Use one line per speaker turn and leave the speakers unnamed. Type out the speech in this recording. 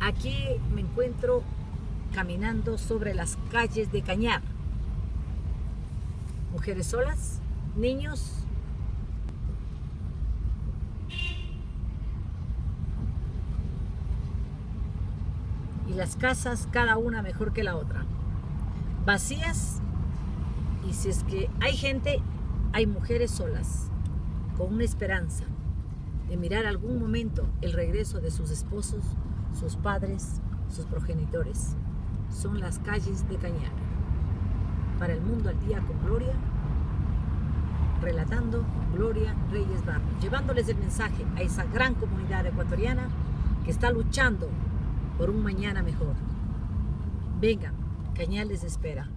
Aquí me encuentro caminando sobre las calles de Cañar. Mujeres solas, niños. Y las casas, cada una mejor que la otra. Vacías. Y si es que hay gente, hay mujeres solas, con una esperanza de mirar algún momento el regreso de sus esposos, sus padres, sus progenitores. Son las calles de Cañar. Para el mundo al día con Gloria, relatando Gloria Reyes Barro, llevándoles el mensaje a esa gran comunidad ecuatoriana que está luchando por un mañana mejor. Vengan, Cañar les espera.